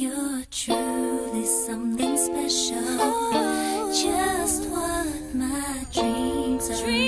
You're truly something special. Just what my dreams are.